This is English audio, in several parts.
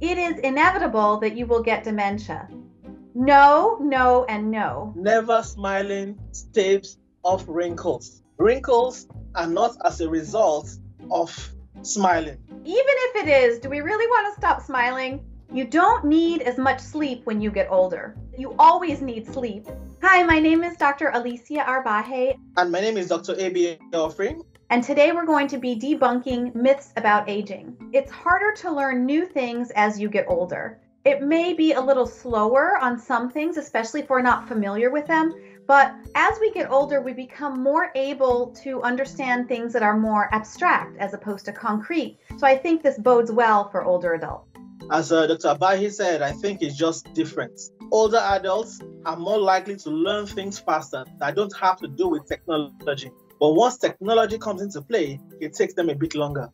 It is inevitable that you will get dementia. No, no, and no. Never smiling staves off wrinkles. Wrinkles are not as a result of smiling. Even if it is, do we really want to stop smiling? You don't need as much sleep when you get older. You always need sleep. Hi, my name is Dr. Alicia Arbaje. And my name is Dr. A.B. Offering. And today we're going to be debunking myths about aging. It's harder to learn new things as you get older. It may be a little slower on some things, especially if we're not familiar with them. But as we get older, we become more able to understand things that are more abstract as opposed to concrete. So I think this bodes well for older adults. As uh, Dr. Arbaje said, I think it's just different. Older adults are more likely to learn things faster that don't have to do with technology. But once technology comes into play, it takes them a bit longer.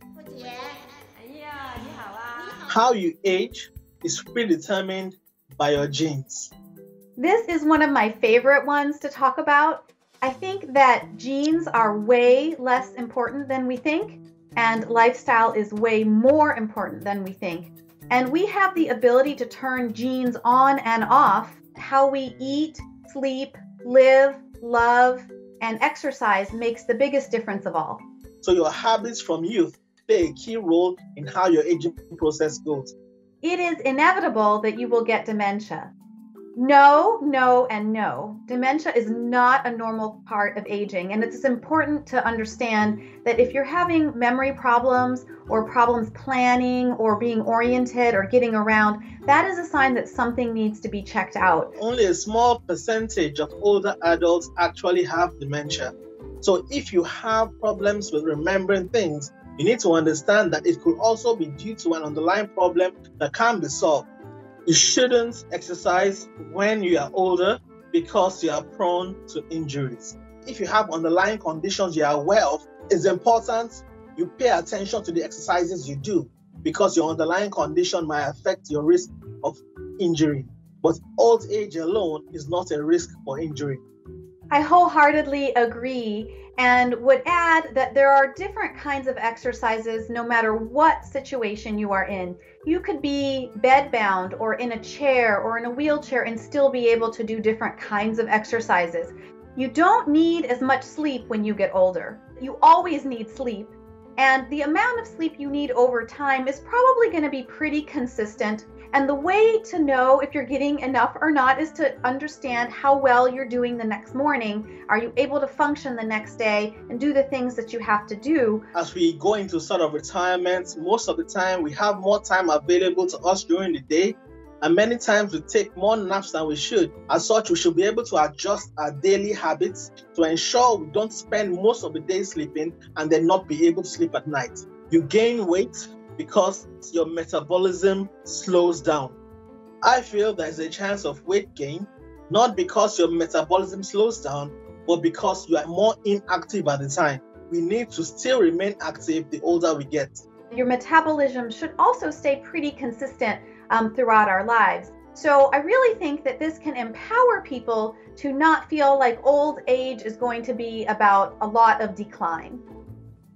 How you age is predetermined by your genes. This is one of my favorite ones to talk about. I think that genes are way less important than we think, and lifestyle is way more important than we think. And we have the ability to turn genes on and off. How we eat, sleep, live, love, and exercise makes the biggest difference of all. So, your habits from youth play a key role in how your aging process goes. It is inevitable that you will get dementia. No, no, and no. Dementia is not a normal part of aging. And it's important to understand that if you're having memory problems or problems planning or being oriented or getting around, that is a sign that something needs to be checked out. Only a small percentage of older adults actually have dementia. So if you have problems with remembering things, you need to understand that it could also be due to an underlying problem that can be solved. You shouldn't exercise when you are older because you are prone to injuries. If you have underlying conditions you are aware of, it's important you pay attention to the exercises you do because your underlying condition might affect your risk of injury. But old age alone is not a risk for injury. I wholeheartedly agree and would add that there are different kinds of exercises no matter what situation you are in. You could be bedbound or in a chair or in a wheelchair and still be able to do different kinds of exercises. You don't need as much sleep when you get older. You always need sleep. And the amount of sleep you need over time is probably going to be pretty consistent and the way to know if you're getting enough or not is to understand how well you're doing the next morning. Are you able to function the next day and do the things that you have to do? As we go into sort of retirement, most of the time we have more time available to us during the day. And many times we take more naps than we should. As such, we should be able to adjust our daily habits to ensure we don't spend most of the day sleeping and then not be able to sleep at night. You gain weight, because your metabolism slows down. I feel there's a chance of weight gain, not because your metabolism slows down, but because you are more inactive at the time. We need to still remain active the older we get. Your metabolism should also stay pretty consistent um, throughout our lives. So I really think that this can empower people to not feel like old age is going to be about a lot of decline.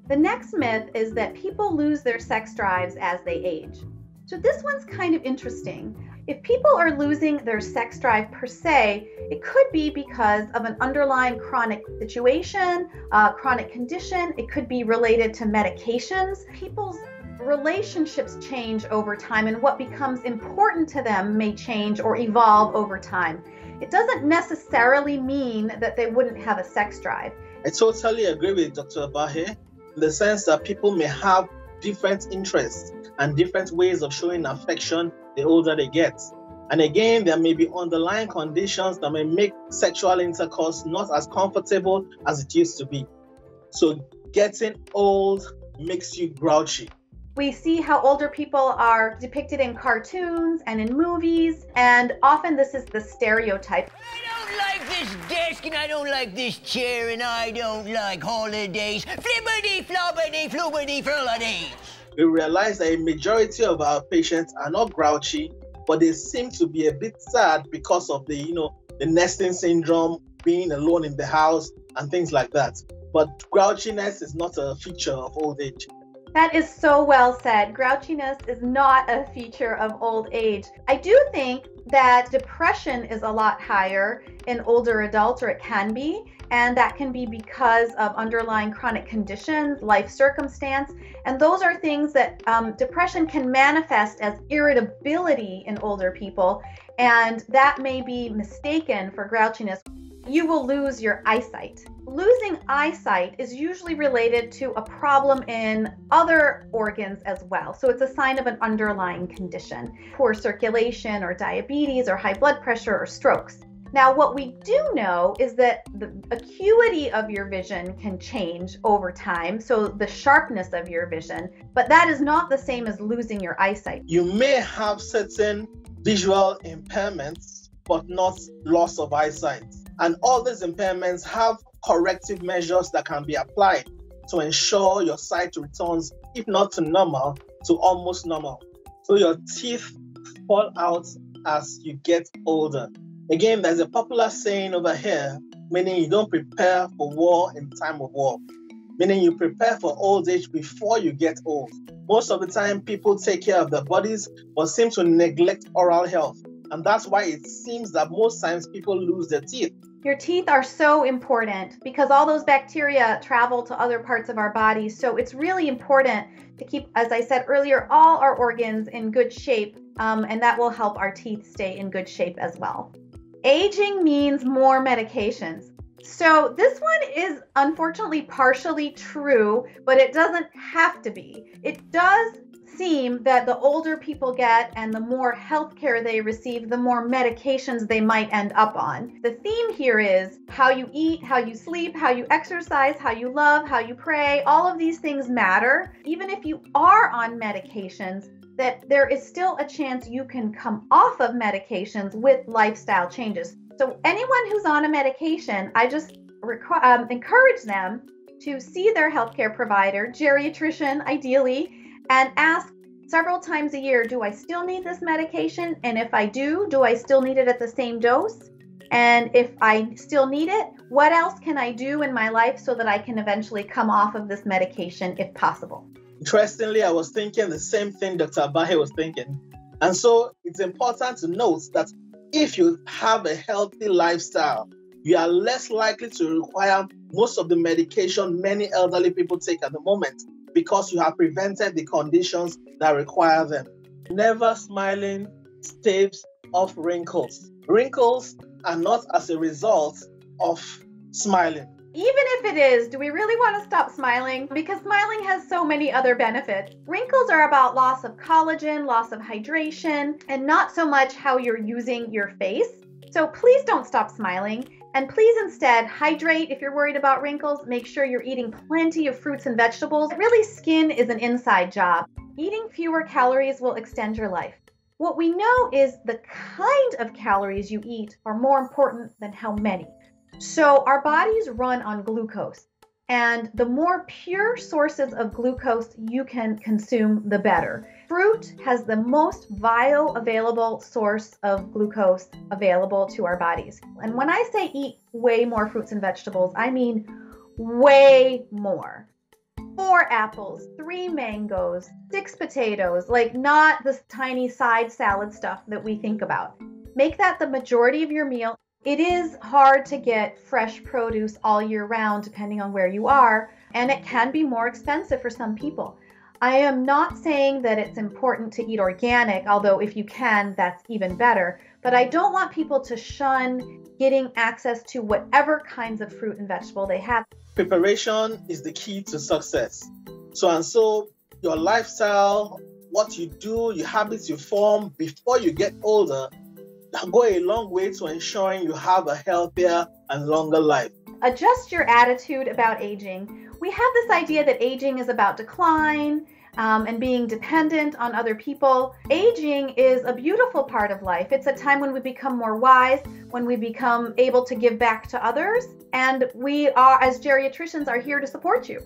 The next myth is that people lose their sex drives as they age. So this one's kind of interesting. If people are losing their sex drive per se, it could be because of an underlying chronic situation, uh, chronic condition. It could be related to medications. People's relationships change over time, and what becomes important to them may change or evolve over time. It doesn't necessarily mean that they wouldn't have a sex drive. I totally agree with Dr. Arbaje in the sense that people may have different interests and different ways of showing affection the older they get. And again, there may be underlying conditions that may make sexual intercourse not as comfortable as it used to be. So, getting old makes you grouchy. We see how older people are depicted in cartoons and in movies, and often this is the stereotype I don't like this desk, and I don't like this chair, and I don't like holidays. Flippity floppity floopity frolidays. We realize that a majority of our patients are not grouchy, but they seem to be a bit sad because of the, you know, the nesting syndrome, being alone in the house, and things like that. But grouchiness is not a feature of old age. That is so well said. Grouchiness is not a feature of old age. I do think that depression is a lot higher in older adults, or it can be, and that can be because of underlying chronic conditions, life circumstance, and those are things that um, depression can manifest as irritability in older people, and that may be mistaken for grouchiness. You will lose your eyesight losing eyesight is usually related to a problem in other organs as well. So it's a sign of an underlying condition, poor circulation or diabetes or high blood pressure or strokes. Now, what we do know is that the acuity of your vision can change over time, so the sharpness of your vision, but that is not the same as losing your eyesight. You may have certain visual impairments, but not loss of eyesight. And all these impairments have corrective measures that can be applied to ensure your sight returns, if not to normal, to almost normal. So your teeth fall out as you get older. Again, there's a popular saying over here, meaning you don't prepare for war in time of war, meaning you prepare for old age before you get old. Most of the time, people take care of their bodies but seem to neglect oral health. And that's why it seems that most times people lose their teeth. Your teeth are so important because all those bacteria travel to other parts of our bodies. So it's really important to keep, as I said earlier, all our organs in good shape, um, and that will help our teeth stay in good shape as well. Aging means more medications. So this one is unfortunately partially true, but it doesn't have to be. It does seem that the older people get and the more health care they receive, the more medications they might end up on. The theme here is how you eat, how you sleep, how you exercise, how you love, how you pray. All of these things matter. Even if you are on medications, that there is still a chance you can come off of medications with lifestyle changes. So, anyone who's on a medication, I just requ- um, encourage them to see their healthcare provider, geriatrician ideally, and ask several times a year do I still need this medication? And if I do, do I still need it at the same dose? And if I still need it, what else can I do in my life so that I can eventually come off of this medication if possible? Interestingly, I was thinking the same thing Dr. Arbaje was thinking. And so it's important to note that if you have a healthy lifestyle, you are less likely to require most of the medication many elderly people take at the moment because you have prevented the conditions that require them. Never smiling staves off wrinkles. Wrinkles are not as a result of smiling. Even if it is, do we really want to stop smiling? Because smiling has so many other benefits. Wrinkles are about loss of collagen, loss of hydration, and not so much how you're using your face. So please don't stop smiling. And please instead hydrate if you're worried about wrinkles. Make sure you're eating plenty of fruits and vegetables. Really, skin is an inside job. Eating fewer calories will extend your life. What we know is the kind of calories you eat are more important than how many. So, our bodies run on glucose. And the more pure sources of glucose you can consume, the better. Fruit has the most bioavailable source of glucose available to our bodies. And when I say eat way more fruits and vegetables, I mean way more. Four apples, three mangoes, six potatoes, like not this tiny side salad stuff that we think about. Make that the majority of your meal it is hard to get fresh produce all year round, depending on where you are, and it can be more expensive for some people. I am not saying that it's important to eat organic, although if you can, that's even better. But I don't want people to shun getting access to whatever kinds of fruit and vegetable they have. Preparation is the key to success. So, and so, your lifestyle, what you do, your habits you form before you get older go a long way to ensuring you have a healthier and longer life. Adjust your attitude about aging. We have this idea that aging is about decline um, and being dependent on other people. Aging is a beautiful part of life. It's a time when we become more wise, when we become able to give back to others, and we are, as geriatricians, are here to support you.